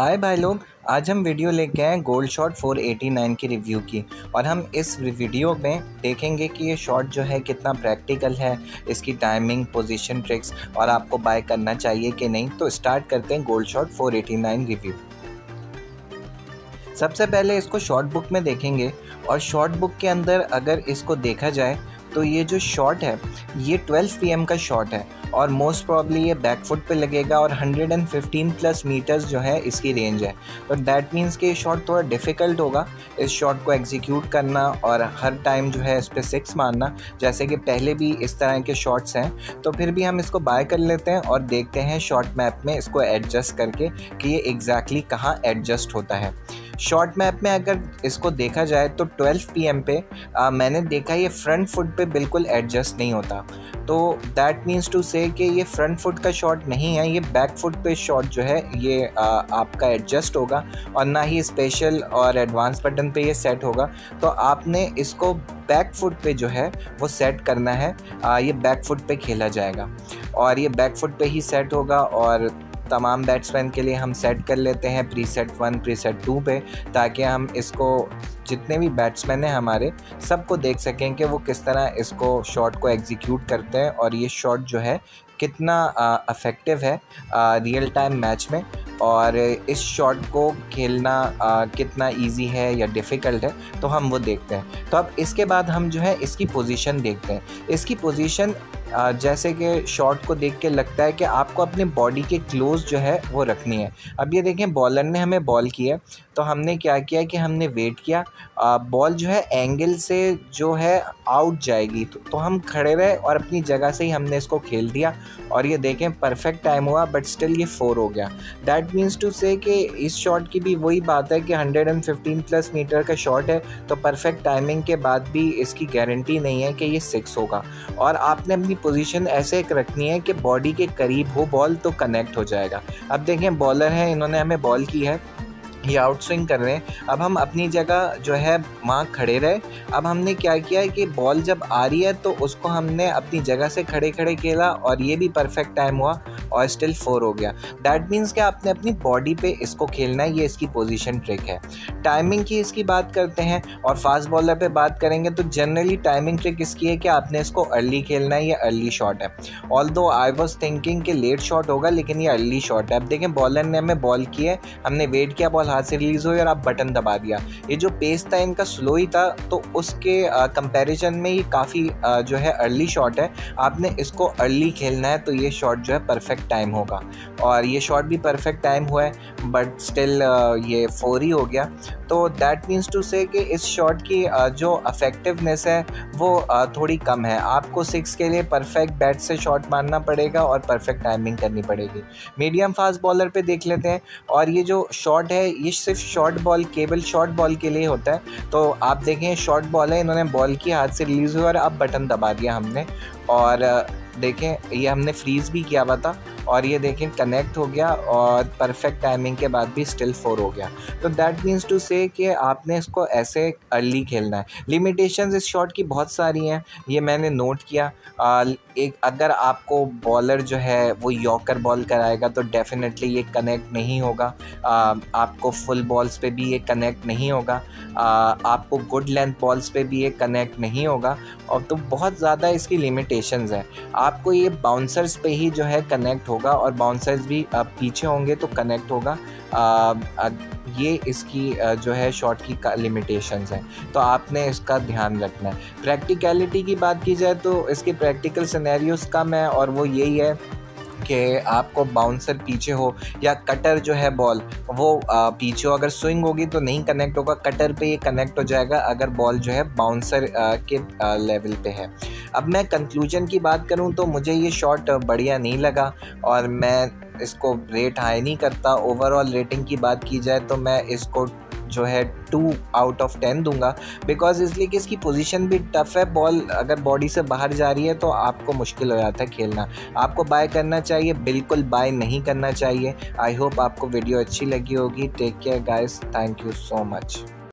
हाय भाई लोग, आज हम वीडियो लेके आए गोल्ड शॉट 489 की रिव्यू की। और हम इस वीडियो में देखेंगे कि ये शॉट जो है कितना प्रैक्टिकल है, इसकी टाइमिंग पोजीशन ट्रिक्स और आपको बाय करना चाहिए कि नहीं। तो स्टार्ट करते हैं गोल्ड शॉट 489 रिव्यू सबसे पहले इसको शॉर्ट बुक में देखेंगे। और शॉर्ट बुक के अंदर अगर इसको देखा जाए तो ये जो शॉट है, ये 12 पीएम का शॉट है और मोस्ट प्रॉब्ली ये बैक फुट पे लगेगा और 115 प्लस मीटर्स जो है इसकी रेंज है। तो दैट मीन्स कि ये शॉट थोड़ा डिफ़िकल्ट होगा, इस शॉट को एग्जीक्यूट करना और हर टाइम जो है इस पर सिक्स मारना, जैसे कि पहले भी इस तरह के शॉट्स हैं। तो फिर भी हम इसको बाय कर लेते हैं और देखते हैं शॉर्ट मैप में इसको एडजस्ट करके कि ये एग्जैक्टली exactly कहाँ एडजस्ट होता है। शॉर्ट मैप में अगर इसको देखा जाए तो 12 पीएम पे आ, मैंने देखा ये फ्रंट फुट पे बिल्कुल एडजस्ट नहीं होता। तो दैट मीन्स टू से कि ये फ्रंट फुट का शॉट नहीं है ये बैक फुट पे शॉट जो है ये आ, आपका एडजस्ट होगा और ना ही स्पेशल और एडवांस बटन पे ये सेट होगा। तो आपने इसको बैक फुट पे जो है वो सेट करना है आ, ये बैक फुट पे खेला जाएगा। और ये बैक फुट पे ही सेट होगा और तमाम बैट्समैन के लिए हम सेट कर लेते हैं preset one preset two पे, ताकि हम इसको, जितने भी बैट्समैन हैं हमारे, सबको देख सकें कि वो किस तरह इसको शॉट को एग्जीक्यूट करते हैं और ये शॉट जो है कितना अफेक्टिव है रियल टाइम मैच में। और इस शॉट को खेलना आ, कितना इजी है या डिफ़िकल्ट है तो हम वो देखते हैं। तो अब इसके बाद हम जो है इसकी पोजीशन देखते हैं। इसकी पोजीशन जैसे कि शॉट को देख के लगता है कि आपको अपने बॉडी के क्लोज जो है वो रखनी है। अब ये देखें बॉलर ने हमें बॉल किया तो हमने क्या किया कि हमने वेट किया। बॉल जो है एंगल से जो है आउट जाएगी तो, तो हम खड़े रहे और अपनी जगह से ही हमने इसको खेल दिया। और ये देखें परफेक्ट टाइम हुआ बट स्टिल ये फोर हो गया। दैट मीन्स टू से कि इस शॉट की भी वही बात है कि 115 प्लस मीटर का शॉट है तो परफेक्ट टाइमिंग के बाद भी इसकी गारंटी नहीं है कि ये सिक्स होगा। और आपने अपनी पोजीशन ऐसे एक रखनी है कि बॉडी के करीब हो बॉल तो कनेक्ट हो जाएगा। अब देखें बॉलर हैं, इन्होंने हमें बॉल की है। ये आउट स्विंग कर रहे हैं। अब हम अपनी जगह जो है वहाँ खड़े रहे। अब हमने क्या किया है कि बॉल जब आ रही है तो उसको हमने अपनी जगह से खड़े खड़े खेला और ये भी परफेक्ट टाइम हुआ और स्टिल फोर हो गया। दैट मीन्स कि आपने अपनी बॉडी पे इसको खेलना है, ये इसकी पोजीशन ट्रिक है। टाइमिंग की इसकी बात करते हैं और फास्ट बॉलर पे बात करेंगे तो जनरली टाइमिंग ट्रिक इसकी है कि आपने इसको अर्ली खेलना है, ये अर्ली शॉट है। Although I was thinking कि लेट शॉट होगा, लेकिन ये अर्ली शॉट है। अब देखें बॉलर ने हमें बॉल किया हमने वेट किया बॉल हाथ से रिलीज़ हुई और आप बटन दबा दिया। ये जो पेस था, इनका स्लो ही था तो उसके कंपैरिजन में ये काफ़ी जो है अर्ली शॉट है। आपने इसको अर्ली खेलना है तो ये शॉट जो है परफेक्ट टाइम होगा। और ये शॉट भी परफेक्ट टाइम हुआ है बट स्टिल ये फोर ही हो गया। तो दैट मीन्स टू से कि इस शॉट की जो अफेक्टिवनेस है, वो थोड़ी कम है। आपको सिक्स के लिए परफेक्ट बैट से शॉट मारना पड़ेगा और परफेक्ट टाइमिंग करनी पड़ेगी। मीडियम फास्ट बॉलर पे देख लेते हैं। और ये जो शॉट है ये सिर्फ़ शॉर्ट बॉल केबल शॉर्ट बॉल के लिए होता है। तो आप देखें शॉर्ट बॉल है, इन्होंने बॉल की हाथ से रिलीज़ हुआ और अब बटन दबा दिया हमने। और देखें, ये हमने फ्रीज़ भी किया हुआ था। और ये देखें कनेक्ट हो गया और परफेक्ट टाइमिंग के बाद भी स्टिल फोर हो गया। तो दैट मीन्स टू से कि आपने इसको ऐसे अर्ली खेलना है। लिमिटेशंस इस शॉट की बहुत सारी हैं ये मैंने नोट किया। आ, एक अगर आपको बॉलर जो है वो यॉकर बॉल कराएगा तो डेफिनेटली ये कनेक्ट नहीं होगा। आ, आपको फुल बॉल्स पे भी ये कनेक्ट नहीं होगा। आ, आपको गुड लेंथ बॉल्स पे भी ये कनेक्ट नहीं होगा। और तो बहुत ज़्यादा इसकी लिमिटेशंस हैं। आपको ये बाउंसर्स पे ही जो है कनेक्ट होगा और बाउंसर्स भी पीछे होंगे तो कनेक्ट होगा। ये इसकी जो है शॉट की लिमिटेशंस हैं। तो आपने इसका ध्यान रखना है। प्रैक्टिकलिटी की बात की जाए तो इसके प्रैक्टिकल सिनेरियोस कम है और वो यही है कि आपको बाउंसर पीछे हो या कटर जो है बॉल वो पीछे हो। अगर स्विंग होगी तो नहीं कनेक्ट होगा कटर पे ये कनेक्ट हो जाएगा अगर बॉल जो है बाउंसर के लेवल पे है। अब मैं कंक्लूजन की बात करूँ तो मुझे ये शॉट बढ़िया नहीं लगा और मैं इसको रेट हाई नहीं करता। ओवरऑल रेटिंग की बात की जाए तो मैं इसको जो है टू आउट ऑफ़ टेन दूँगा। बिकॉज़ इसलिए कि इसकी पोजीशन भी टफ है। बॉल अगर बॉडी से बाहर जा रही है तो आपको मुश्किल हो जाता है खेलना। आपको बाय करना चाहिए, बिल्कुल बाय नहीं करना चाहिए। आई होप आपको वीडियो अच्छी लगी होगी। Take care guys thank you so much